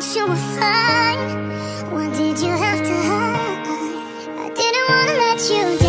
think you were fine What did you have to hide? I didn't wanna let you down